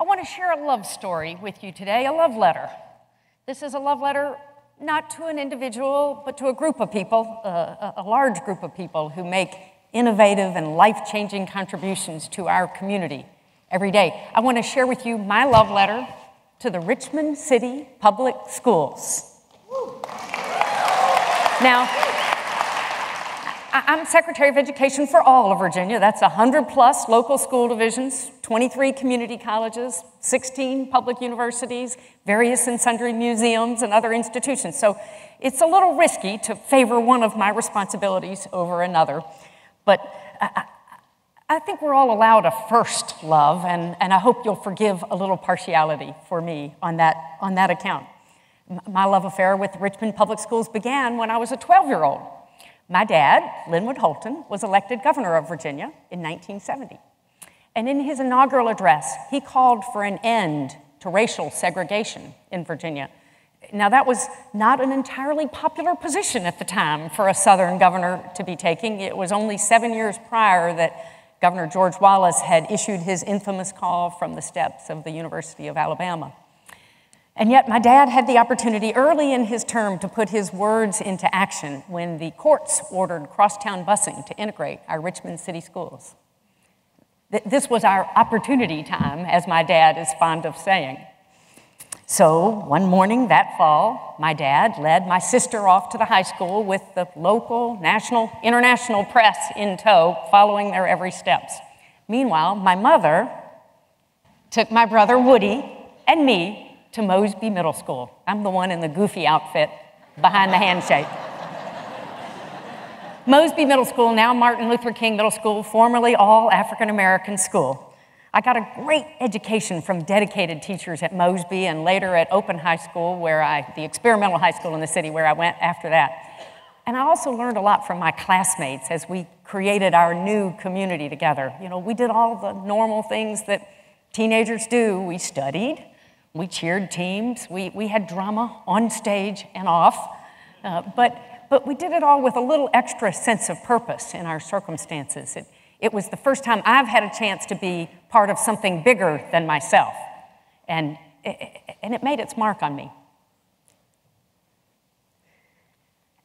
I want to share a love story with you today, a love letter. This is a love letter not to an individual, but to a group of people, uh, a large group of people who make innovative and life changing contributions to our community every day. I want to share with you my love letter to the Richmond City Public Schools. Now, I'm Secretary of Education for all of Virginia. That's 100 plus local school divisions, 23 community colleges, 16 public universities, various and sundry museums and other institutions. So it's a little risky to favor one of my responsibilities over another. But I, I think we're all allowed a first love, and, and I hope you'll forgive a little partiality for me on that, on that account. My love affair with Richmond Public Schools began when I was a 12 year old. My dad, Linwood Holton, was elected governor of Virginia in 1970. And in his inaugural address, he called for an end to racial segregation in Virginia. Now, that was not an entirely popular position at the time for a Southern governor to be taking. It was only seven years prior that Governor George Wallace had issued his infamous call from the steps of the University of Alabama. And yet, my dad had the opportunity early in his term to put his words into action when the courts ordered crosstown busing to integrate our Richmond City schools. This was our opportunity time, as my dad is fond of saying. So, one morning that fall, my dad led my sister off to the high school with the local, national, international press in tow, following their every steps. Meanwhile, my mother took my brother Woody and me to Mosby Middle School. I'm the one in the goofy outfit behind the handshake. Mosby Middle School, now Martin Luther King Middle School, formerly all African American school. I got a great education from dedicated teachers at Mosby and later at Open High School, where I, the experimental high school in the city where I went after that. And I also learned a lot from my classmates as we created our new community together. You know, we did all the normal things that teenagers do. We studied, we cheered teams. We, we had drama on stage and off. Uh, but, but we did it all with a little extra sense of purpose in our circumstances. It, it was the first time I've had a chance to be part of something bigger than myself. And, and it made its mark on me.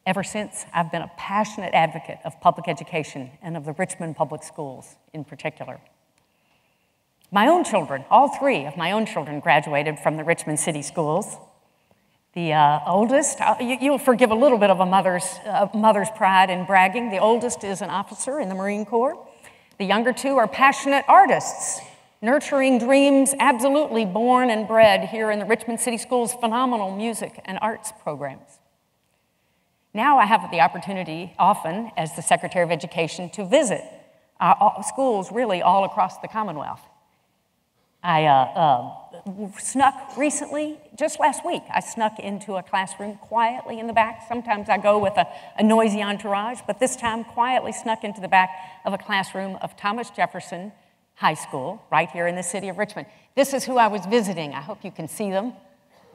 Ever since, I've been a passionate advocate of public education and of the Richmond Public Schools in particular. My own children, all three of my own children, graduated from the Richmond City Schools. The uh, oldest, uh, you, will forgive a little bit of a mother's, uh, mother's pride in bragging. The oldest is an officer in the Marine Corps. The younger two are passionate artists, nurturing dreams absolutely born and bred here in the Richmond City Schools' phenomenal music and arts programs. Now I have the opportunity, often as the Secretary of Education, to visit uh, schools really all across the Commonwealth. I uh, uh, snuck recently, just last week, I snuck into a classroom quietly in the back. Sometimes I go with a, a, noisy entourage, but this time quietly snuck into the back of a classroom of Thomas Jefferson High School, right here in the city of Richmond. This is who I was visiting. I hope you can see them.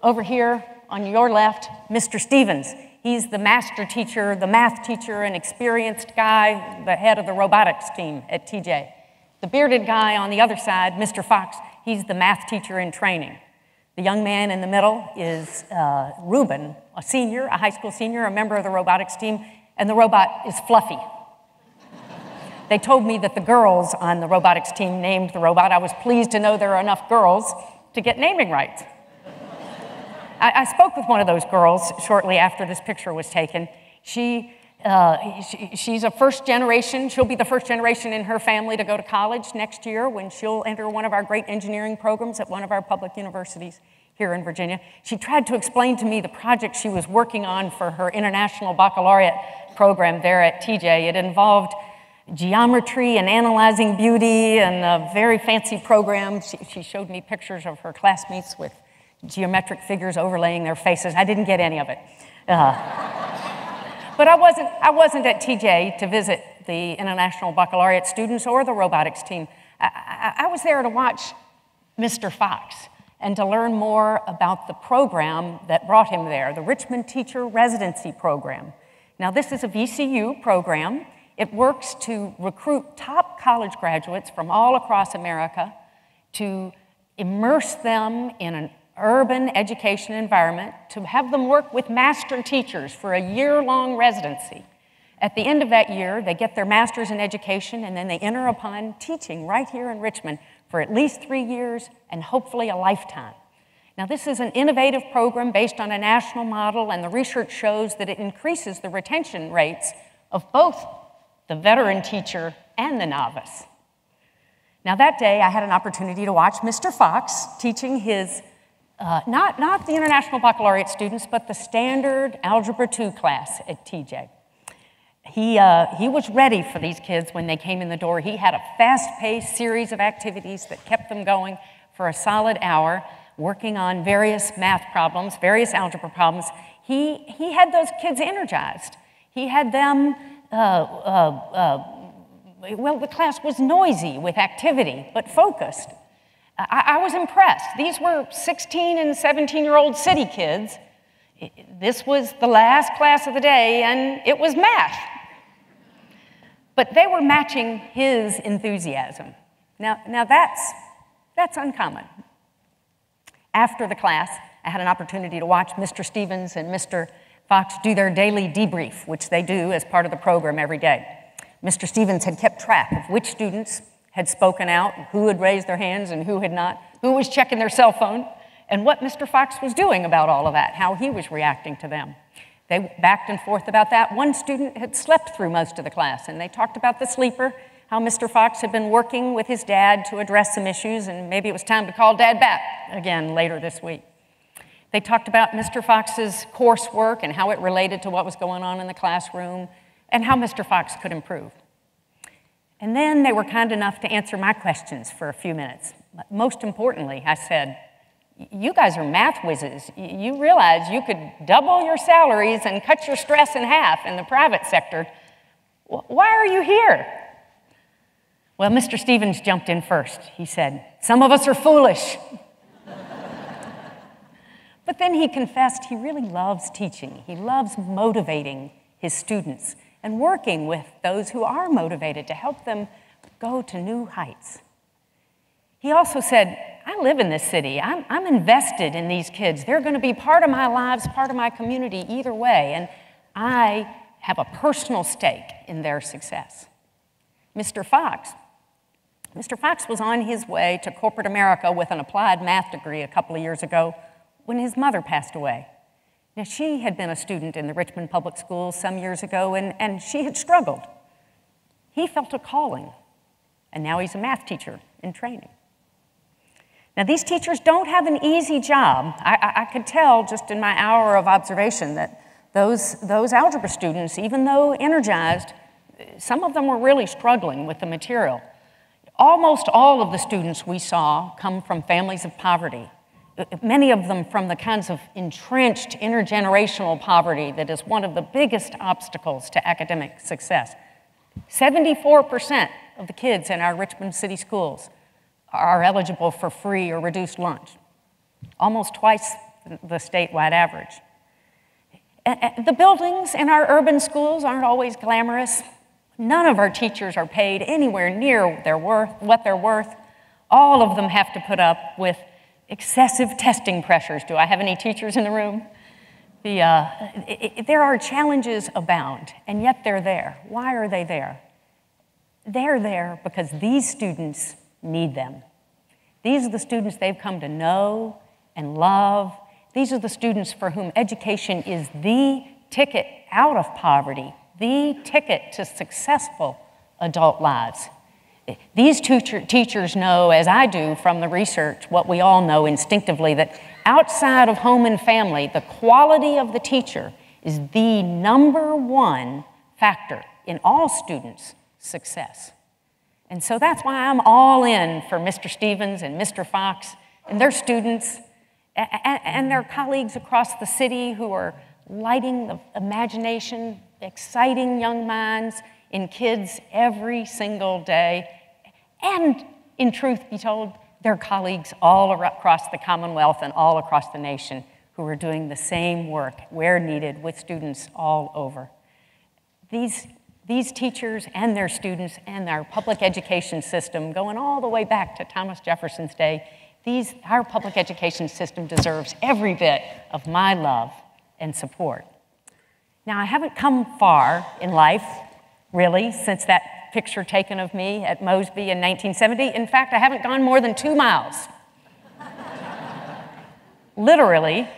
Over here on your left, Mr. Stevens. He's the master teacher, the math teacher, an experienced guy, the head of the robotics team at TJ. The bearded guy on the other side, Mr. Fox, He's the math teacher in training. The young man in the middle is uh, Ruben, a senior, a high school senior, a member of the robotics team, and the robot is Fluffy. they told me that the girls on the robotics team named the robot. I was pleased to know there are enough girls to get naming rights. I, I spoke with one of those girls shortly after this picture was taken. She uh, she, she's a first generation. She'll be the first generation in her family to go to college next year when she'll enter one of our great engineering programs at one of our public universities here in Virginia. She tried to explain to me the project she was working on for her international baccalaureate program there at TJ. It involved geometry and analyzing beauty and a very fancy program. She, she showed me pictures of her classmates with geometric figures overlaying their faces. I didn't get any of it. Uh, but I wasn't, I wasn't at TJ to visit the International Baccalaureate students or the robotics team. I, I, I was there to watch Mr. Fox and to learn more about the program that brought him there, the Richmond Teacher Residency Program. Now, this is a VCU program. It works to recruit top college graduates from all across America to immerse them in an urban education environment, to have them work with master teachers for a year long residency. At the end of that year, they get their master's in education and then they enter upon teaching right here in Richmond for at least three years and hopefully a lifetime. Now, this is an innovative program based on a national model, and the research shows that it increases the retention rates of both the veteran teacher and the novice. Now, that day, I had an opportunity to watch Mr. Fox teaching his, uh, not, not the International Baccalaureate students, but the standard Algebra 2 class at TJ. He, uh, he was ready for these kids when they came in the door. He had a fast paced series of activities that kept them going for a solid hour working on various math problems, various algebra problems, he, he had those kids energized. He had them, uh, uh, uh, well, the class was noisy with activity, but focused. I, I was impressed. These were 16 and 17 year old city kids. This was the last class of the day, and it was math. But they were matching his enthusiasm. Now, now that's, that's uncommon. After the class, I had an opportunity to watch Mr. Stevens and Mr. Fox do their daily debrief, which they do as part of the program every day. Mr. Stevens had kept track of which students had spoken out, who had raised their hands and who had not, who was checking their cell phone, and what Mr. Fox was doing about all of that, how he was reacting to them. They backed and forth about that. One student had slept through most of the class, and they talked about the sleeper how Mr. Fox had been working with his dad to address some issues, and maybe it was time to call dad back again later this week. They talked about Mr. Fox's coursework and how it related to what was going on in the classroom and how Mr. Fox could improve. And then they were kind enough to answer my questions for a few minutes. Most importantly, I said, You guys are math whizzes. You realize you could double your salaries and cut your stress in half in the private sector. Why are you here? Well, Mr. Stevens jumped in first. He said, Some of us are foolish. but then he confessed he really loves teaching. He loves motivating his students and working with those who are motivated to help them go to new heights. He also said, I live in this city. I'm, I'm invested in these kids. They're going to be part of my lives, part of my community, either way. And I have a personal stake in their success. Mr. Fox Mr. Fox was on his way to corporate America with an applied math degree a couple of years ago when his mother passed away. Now, she had been a student in the Richmond Public Schools some years ago, and, and she had struggled. He felt a calling, and now he's a math teacher in training. Now, these teachers don't have an easy job. I, I, I could tell just in my hour of observation that those, those algebra students, even though energized, some of them were really struggling with the material. Almost all of the students we saw come from families of poverty, many of them from the kinds of entrenched intergenerational poverty that is one of the biggest obstacles to academic success. 74% of the kids in our Richmond City schools are eligible for free or reduced lunch, almost twice the statewide average. The buildings in our urban schools aren't always glamorous. None of our teachers are paid anywhere near their worth, what they're worth. All of them have to put up with excessive testing pressures. Do I have any teachers in the room? The, uh, it, it, there are challenges abound, and yet they're there. Why are they there? They're there because these students need them. These are the students they've come to know and love. These are the students for whom education is the ticket out of poverty the ticket to successful adult lives. These teacher, teachers know, as I do from the research, what we all know instinctively that outside of home and family, the quality of the teacher is the number one factor in all students' success. And so that's why I'm all in for Mr. Stevens and Mr. Fox and their students and their colleagues across the city who are lighting the imagination exciting young minds in kids every single day, and in truth be told, their colleagues all across the Commonwealth and all across the nation who are doing the same work where needed with students all over. These, these teachers and their students and our public education system, going all the way back to Thomas Jefferson's day, these, our public education system deserves every bit of my love and support. Now, I haven't come far in life, really, since picture taken of me at Mosby in 1970. In fact, I haven't gone more than two miles. Literally,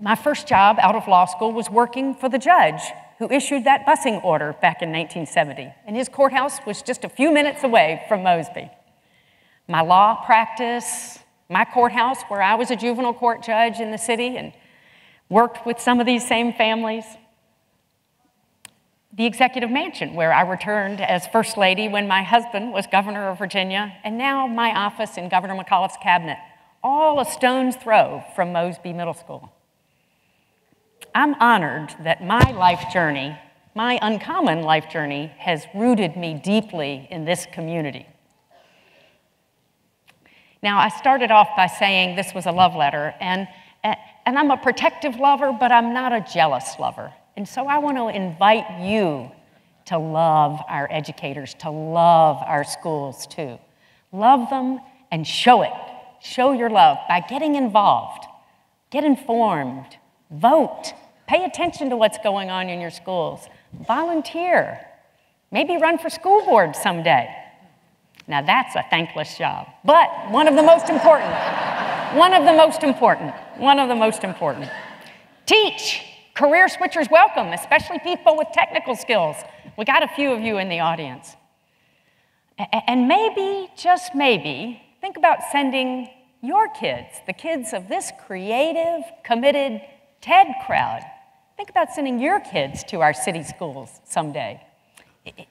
my first job out of law school was working for the judge who issued that busing order back in 1970, and his courthouse was just a few minutes away from Mosby. My law practice, my courthouse, where I was a juvenile court judge in the city and worked with some of these same families, the executive mansion, where I returned as First Lady when my husband was governor of Virginia, and now my office in Governor McAuliffe's cabinet, all a stone's throw from Mosby Middle School. I'm honored that my life journey, my uncommon life journey, has rooted me deeply in this community. Now, I started off by saying this was a love letter, and, and I'm a protective lover, but I'm not a jealous lover. And so I want to invite you to love our educators, to love our schools too. Love them and show it. Show your love by getting involved, get informed, vote, pay attention to what's going on in your schools, volunteer, maybe run for school board someday. Now that's a thankless job, but one of the most important. one of the most important. One of the most important. Teach. Career switchers welcome, especially people with technical skills. We got a few of you in the audience. And maybe, just maybe, think about sending your kids, the kids of this creative, committed TED crowd, think about sending your kids to our city schools someday.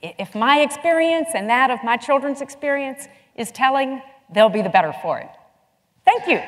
If my experience and that of my children's experience is telling, they'll be the better for it. Thank you.